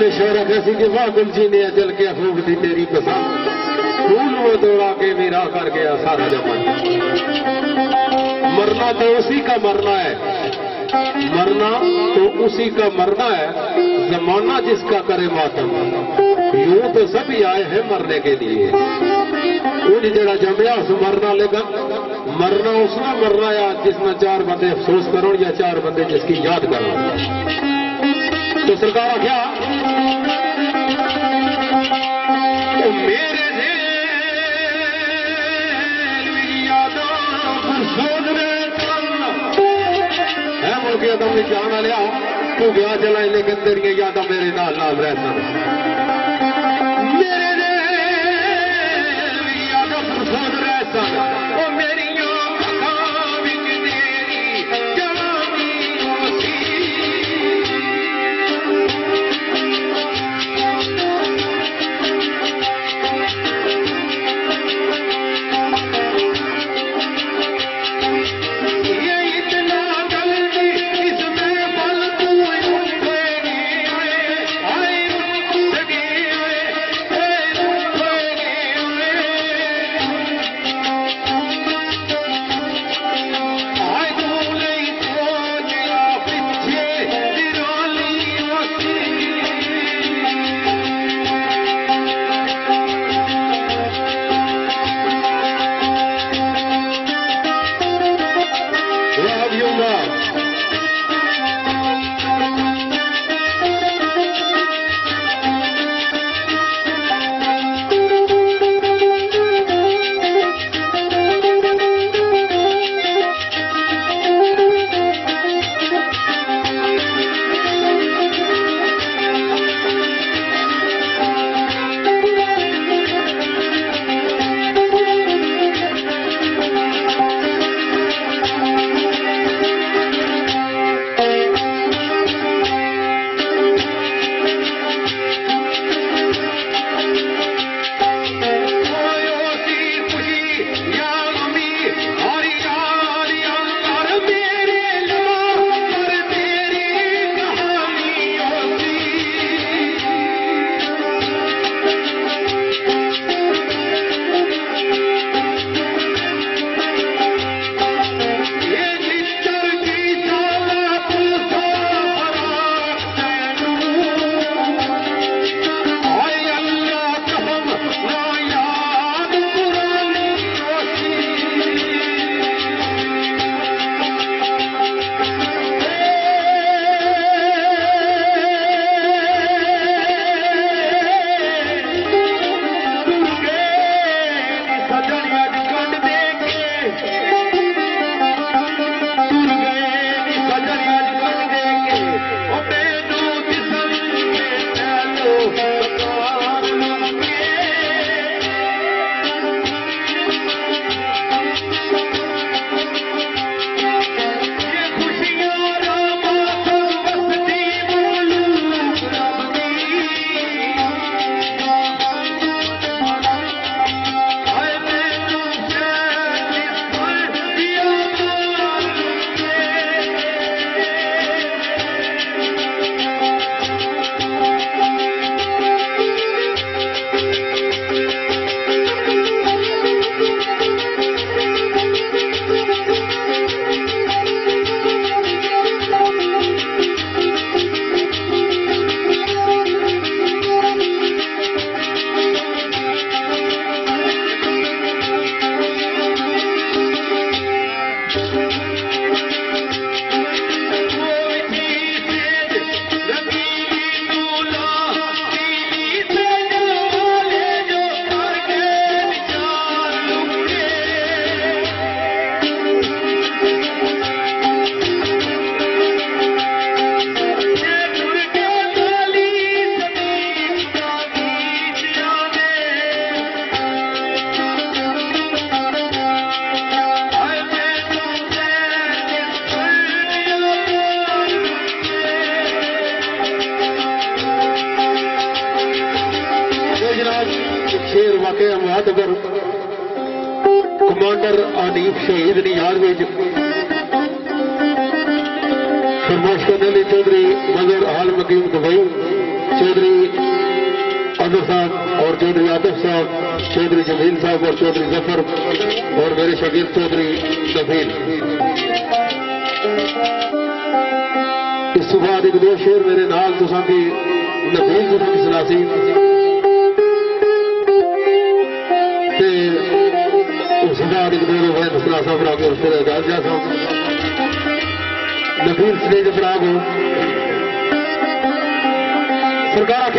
نے شعر رکھا سی کہ واہ گلجی نے اجل کے افوق دی تیری پسند۔ پھول وہ دوڑا کے میرا کر گیا سارا جمن۔ مرنا تو اسی کا مرنا ہے۔ مرنا تو اسی کا مرنا ہے۔ زمانہ جس کا کرے ماتم۔ یوں تو سبھی آئے ہیں مرنے کے لیے۔ ان جڑا جمیا اس مرنا لیکن مرنا اس نے مرنا یا جس میں چار بندے افسوس کرو یا چار بندے جس کی یاد کرو تو سرکار کیا میرے یادوں نے جانا لیا، تو گیا چلا لیکن تیریا یاداں میرے نال نال رہ ڈاکٹر آدیب شہید نیار جب فرماشتہ علی چودری مگر حال مقیم دبئی چودری ادب صاحب اور چودری آدف صاحب چودری جمیل صاحب اور چودری زفر اور میرے شکیر چودری زفیر اس صفحہ دیکھ دو شیر میرے نال تو ساتھی نبیل تو ساتھی سناسی ساڑی کمیر ہوئے مسئلہ صاحب راگے اس پر اعجاز جاتا ہوں نفیل سٹیج پر آگو سرکار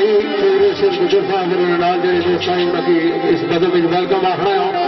تیرے سر مجھے فاضل ڈال دے شاہی اس بدم اقبال کا ماخڑا ہے۔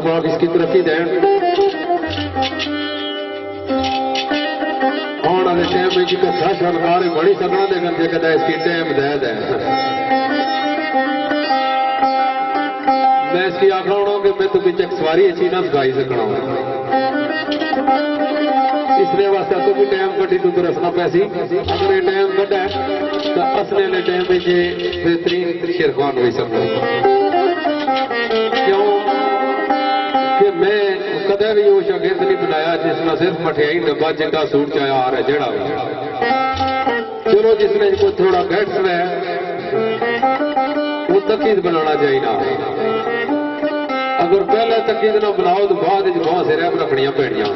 اللہ پاک اس کی ترقی دین آنے والے ٹائم میں جی کتھا شنکار بڑی سکنا دے گن گندے کدا اس کی ٹائم دے دے میں اس کی آخر ہونا کہ میں تو بچ سواری اچھی نہ سکھائی سکنا اس لیے واسطے تو بھی ٹائم کٹی تو رسنا پیسی اگر یہ ٹائم کٹا تو اصل والے ٹائم میں یہ بہترین شیرخوان ہوئی سکتا۔ کدے بھی وہ شاگرد نہیں بنایا، جس نے صرف مٹھیائی ڈبا جنگا سوٹ چایا آ رہا جڑا بھی۔ چلو جس نے کوئی تھوڑا گیٹس ہے وہ تقید بنانا چاہیے نا۔ اگر پہلے تقید نہ بناؤ تو بعد بہت سے ریپ رکھنیاں پڑنیاں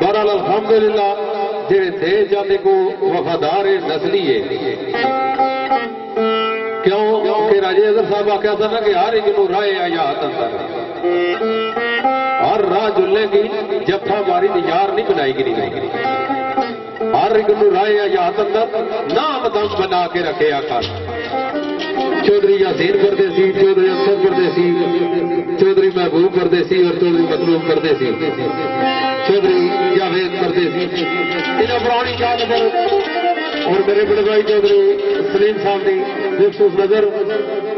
بہرحال الحمدللہ جڑے تھے جاتے کو وفادار نسلی ہے۔ کیوں؟ کہ راجے اظہر صاحب آخیا تھا نا کہ ہر ایک نو رائے آیات اندر۔ ہر راہ جلنے کی جفا ماری تو یار نہیں بنائی گی نہیں۔ ہر ایک نو رائے آیات اندر نام دم بنا کے رکھے آکار چودھری یاسین پردیسی چودھری اکثر پردیسی چودھری محبوب پردیسی اور چودھری مطلوب پردیسی چودھری جاوید پردیسی انہیں پرانی یاد پر اور میرے بڑے بھائی چودھری سلیم صاحب نے مخصوص نظر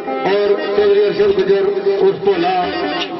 اور چودھری ارشد گجر، اس بولا بوا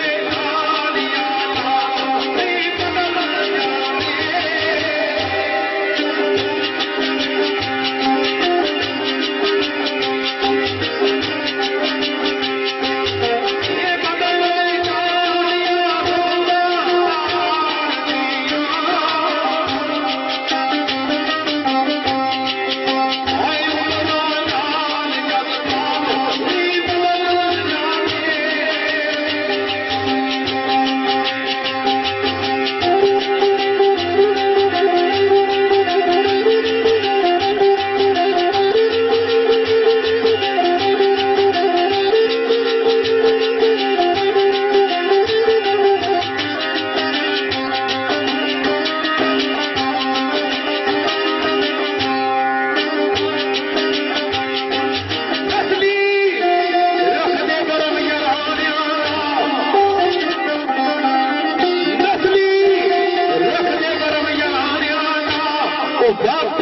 Yeah.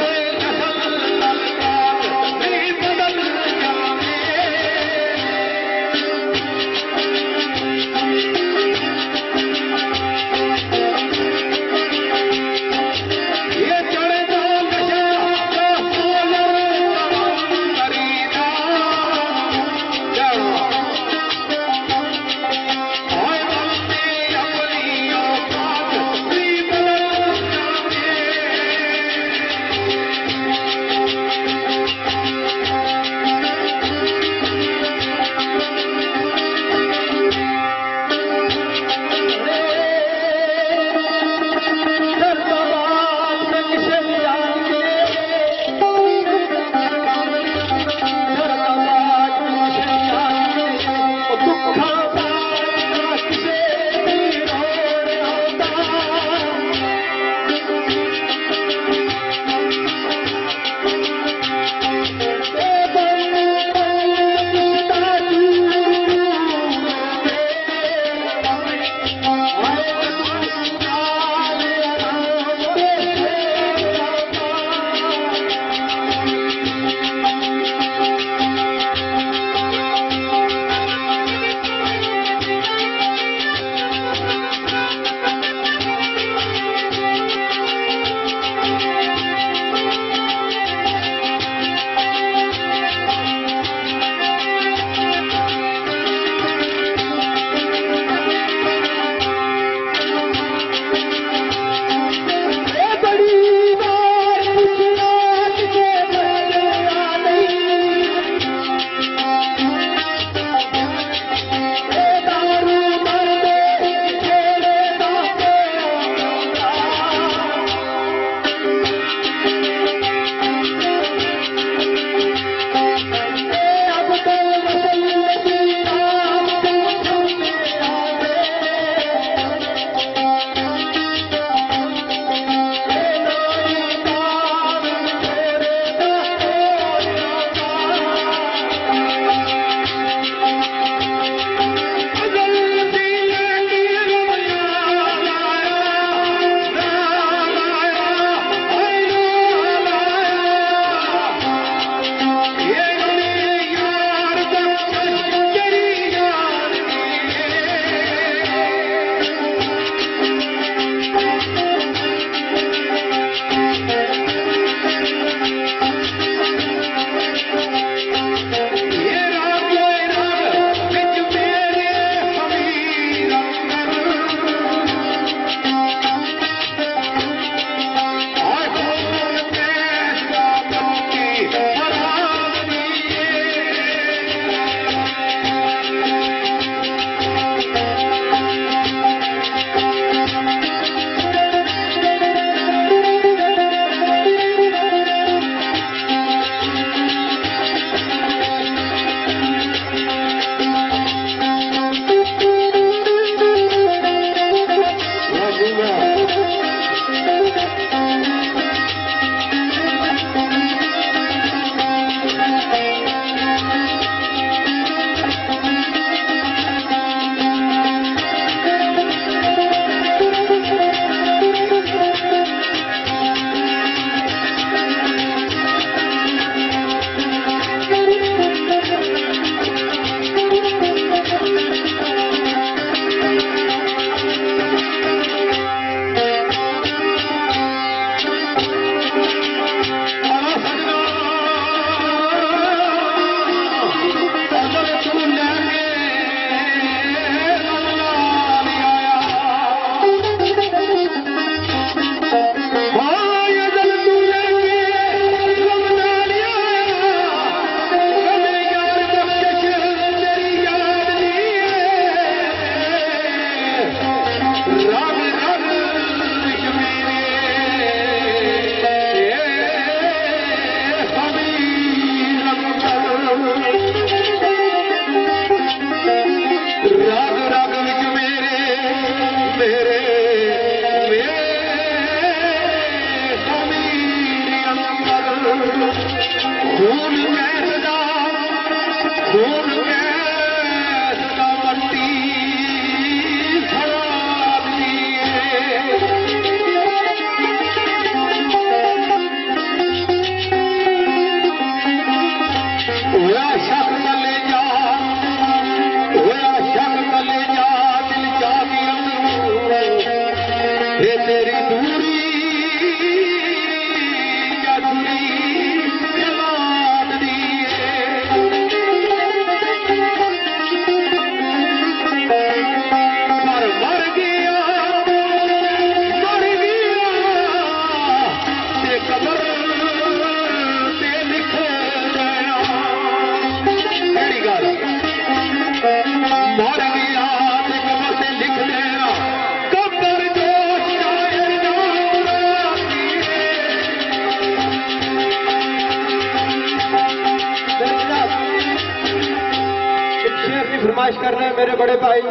پیش کر رہے ہیں میرے بڑے بھائی،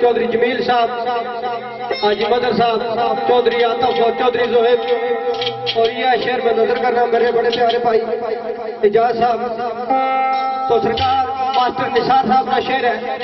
چودھری جمیل صاحب آجی مدر صاحب، چودھری آتف اور چودھری زہیب۔ اور یہ شہر میں نظر کرنا میرے بڑے پیارے بھائی، اجاز صاحب۔ تو سرکار ماسٹر نثار صاحب کا شہر ہے۔